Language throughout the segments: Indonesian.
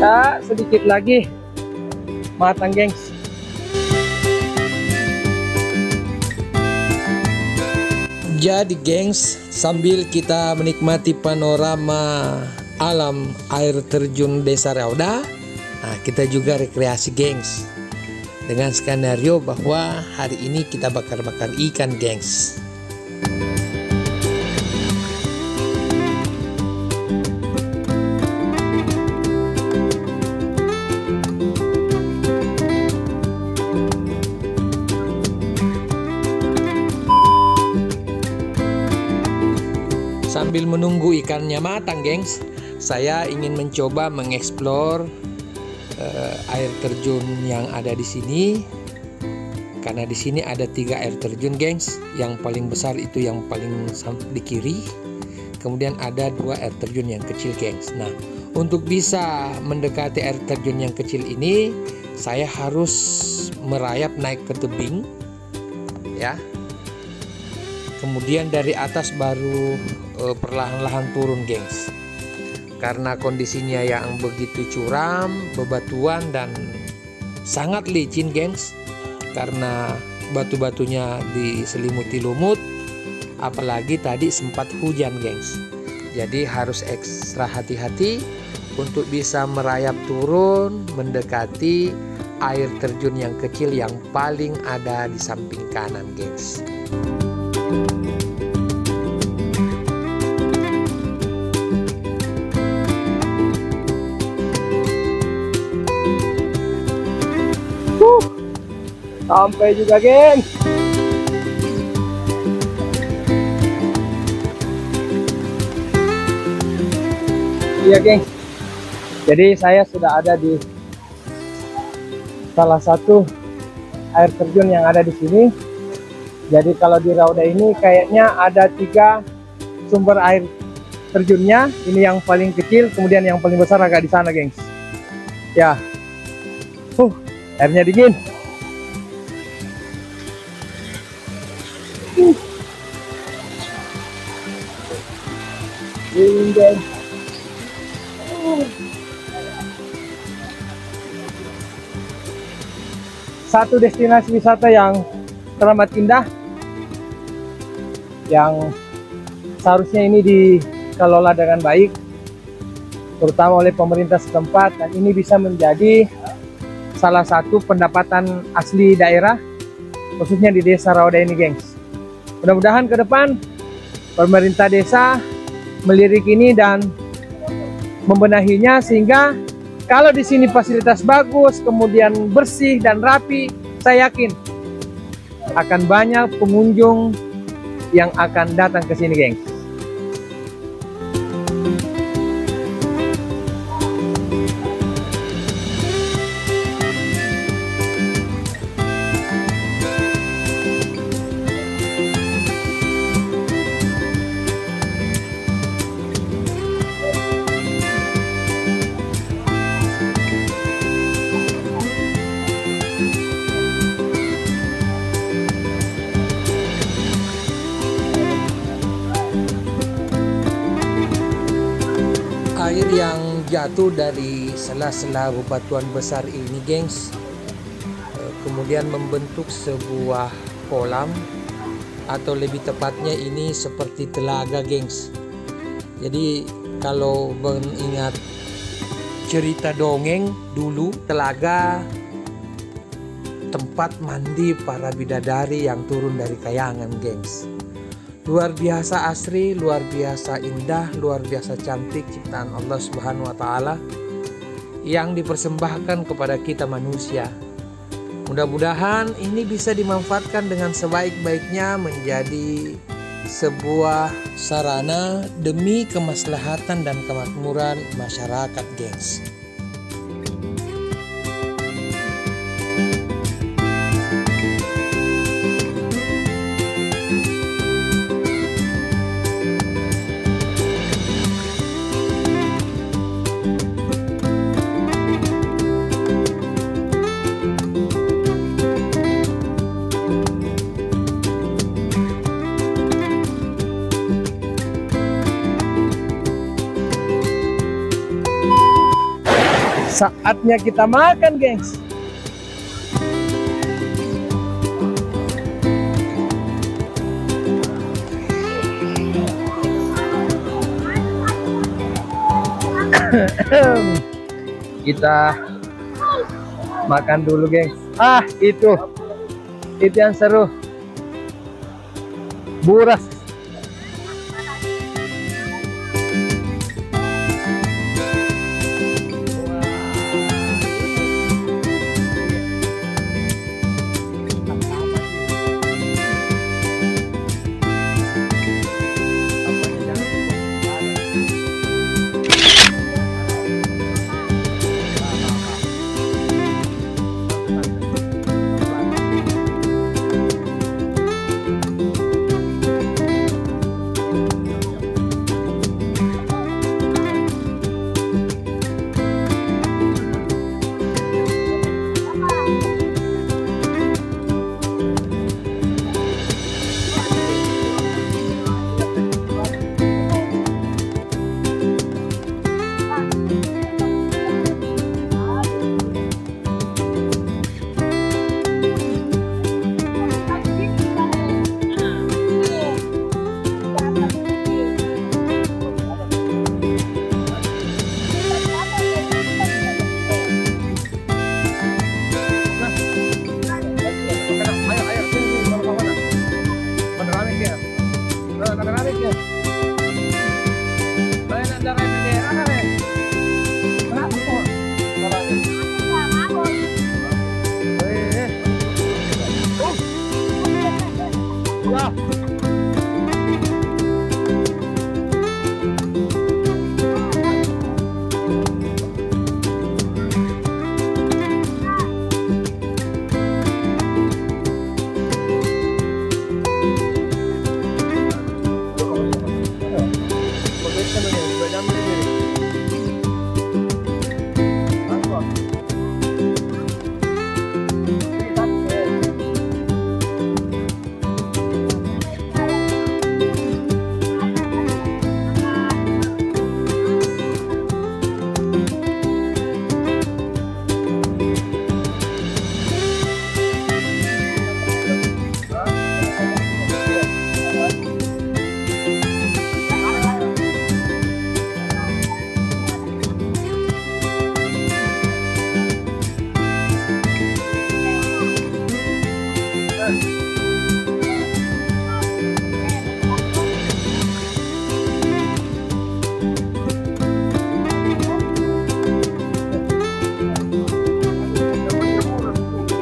Ya, sedikit lagi matang, gengs. Jadi, gengs, sambil kita menikmati panorama alam air terjun Desa Rauda, nah, kita juga rekreasi, gengs. Dengan skenario bahwa hari ini kita bakar-bakar ikan, gengs. Sambil menunggu ikannya matang, gengs, saya ingin mencoba mengeksplor uh, air terjun yang ada di sini. Karena di sini ada tiga air terjun, gengs. Yang paling besar itu yang paling di kiri. Kemudian ada dua air terjun yang kecil, gengs. Nah, untuk bisa mendekati air terjun yang kecil ini, saya harus merayap naik ke tebing, ya. Kemudian dari atas baru uh, perlahan-lahan turun gengs. Karena kondisinya yang begitu curam bebatuan dan sangat licin gengs. Karena batu-batunya diselimuti lumut apalagi tadi sempat hujan gengs. Jadi harus ekstra hati-hati untuk bisa merayap turun mendekati air terjun yang kecil yang paling ada di samping kanan gengs Sampai juga, geng. Iya, geng. Jadi saya sudah ada di salah satu air terjun yang ada di sini. Jadi kalau di Rauda ini kayaknya ada tiga sumber air terjunnya. Ini yang paling kecil, kemudian yang paling besar agak di sana, gengs. Ya. Uh, airnya dingin. Satu destinasi wisata yang teramat indah yang seharusnya ini dikelola dengan baik terutama oleh pemerintah setempat dan ini bisa menjadi salah satu pendapatan asli daerah khususnya di desa Rawada ini gengs. Mudah-mudahan ke depan pemerintah desa melirik ini dan membenahinya sehingga kalau di sini fasilitas bagus, kemudian bersih dan rapi, saya yakin akan banyak pengunjung yang akan datang ke sini, gengs. Jatuh dari sela-sela bebatuan besar ini gengs. Eh, kemudian membentuk sebuah kolam atau lebih tepatnya ini seperti telaga gengs. Jadi kalau mengingat cerita dongeng dulu telaga tempat mandi para bidadari yang turun dari kayangan gengs luar biasa asri, luar biasa indah, luar biasa cantik ciptaan Allah Subhanahu wa taala yang dipersembahkan kepada kita manusia. Mudah-mudahan ini bisa dimanfaatkan dengan sebaik-baiknya menjadi sebuah sarana demi kemaslahatan dan kemakmuran masyarakat, gengs. Saatnya kita makan, gengs. kita makan dulu, gengs. Ah, itu. Itu yang seru. Buras.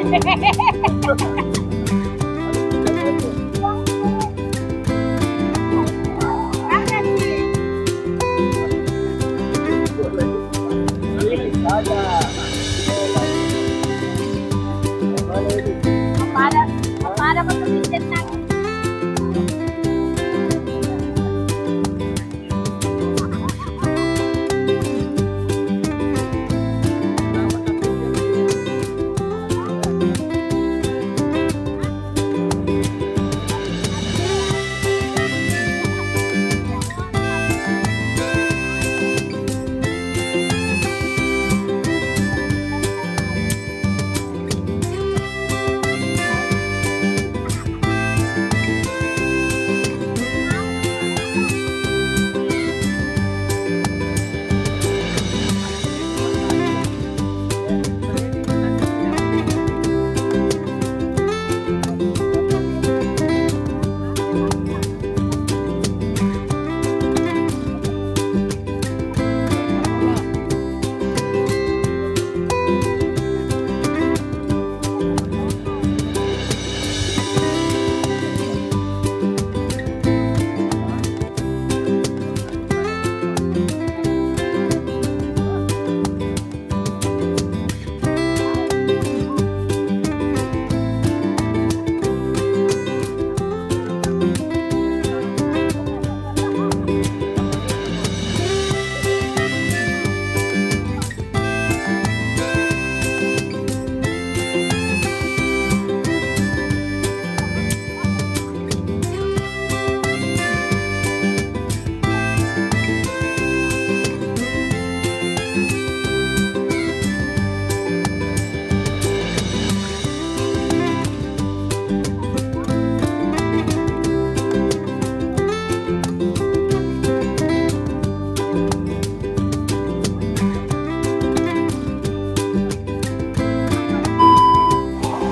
Gracias.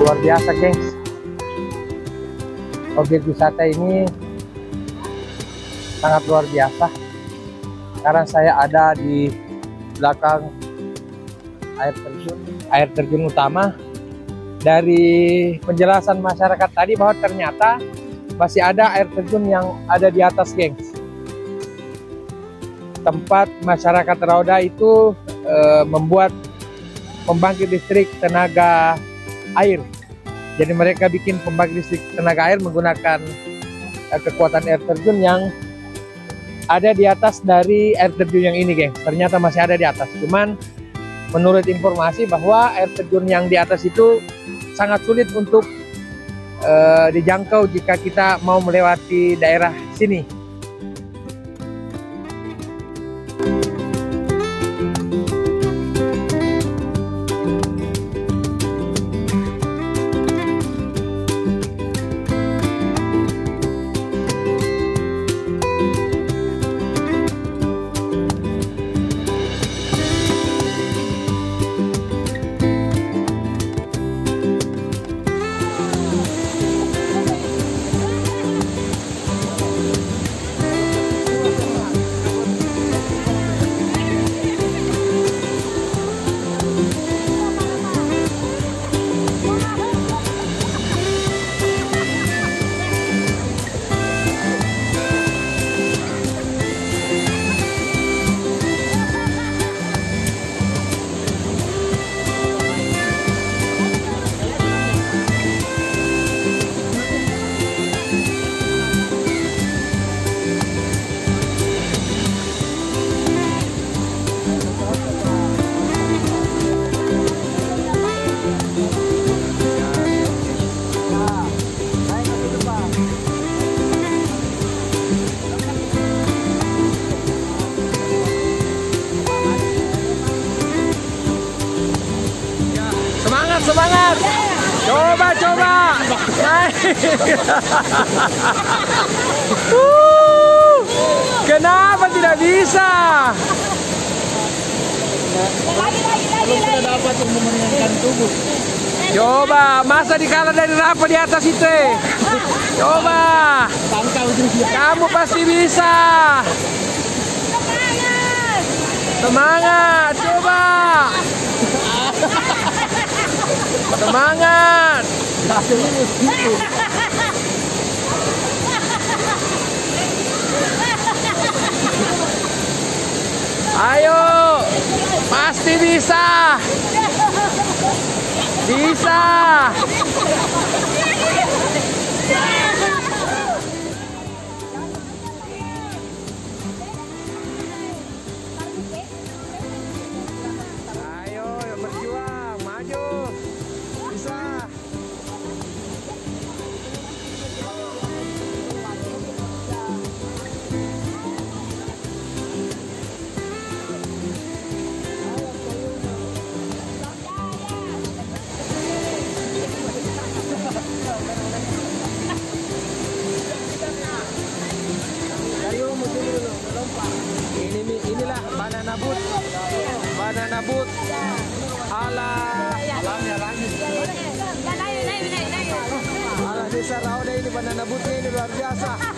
Luar biasa gengs. Objek wisata ini sangat luar biasa. Sekarang saya ada di belakang air terjun air terjun utama. Dari penjelasan masyarakat tadi bahwa ternyata masih ada air terjun yang ada di atas gengs. Tempat masyarakat Rauda itu e, membuat pembangkit listrik tenaga air jadi mereka bikin pembangkit listrik tenaga air menggunakan e, kekuatan air terjun yang ada di atas dari air terjun yang ini gengs ternyata masih ada di atas cuman menurut informasi bahwa air terjun yang di atas itu sangat sulit untuk uh, dijangkau jika kita mau melewati daerah sini. Coba, coba. Naik. kenapa tidak bisa? Coba, masa dikalah dari Rafa di atas itu? Coba. Kamu pasti bisa. Semangat, coba. Semangat. Ayo, pasti bisa. Bisa. Banana boat ala alamnya lagi. Rauda ini banana boatnya ini luar biasa.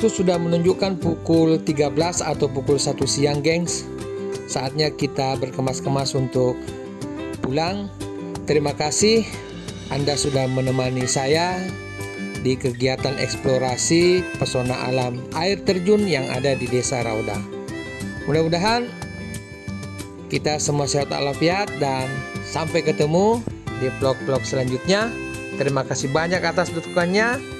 Waktu sudah menunjukkan pukul 13 atau pukul 1 siang, gengs. Saatnya kita berkemas-kemas untuk pulang. Terima kasih Anda sudah menemani saya di kegiatan eksplorasi pesona alam air terjun yang ada di Desa Rauda. Mudah-mudahan kita semua sehat walafiat dan sampai ketemu di vlog-vlog selanjutnya. Terima kasih banyak atas dukungannya.